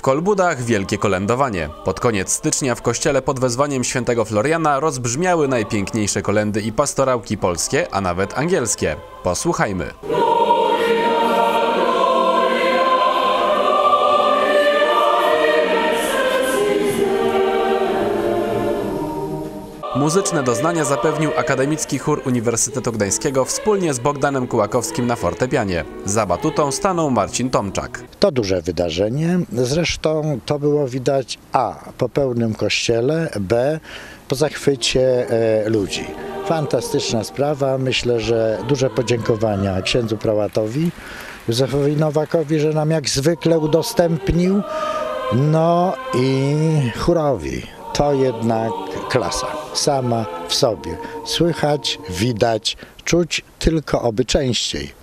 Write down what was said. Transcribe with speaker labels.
Speaker 1: W Kolbudach wielkie kolędowanie. Pod koniec stycznia w kościele pod wezwaniem świętego Floriana rozbrzmiały najpiękniejsze kolendy i pastorałki polskie, a nawet angielskie. Posłuchajmy. Muzyczne doznania zapewnił Akademicki Chór Uniwersytetu Gdańskiego wspólnie z Bogdanem Kułakowskim na fortepianie. Za batutą stanął Marcin Tomczak.
Speaker 2: To duże wydarzenie. Zresztą to było widać A po pełnym kościele, B po zachwycie e, ludzi. Fantastyczna sprawa. Myślę, że duże podziękowania księdzu prałatowi Józefowi Nowakowi, że nam jak zwykle udostępnił. No i chórowi. To jednak klasa sama w sobie. Słychać, widać, czuć tylko oby częściej.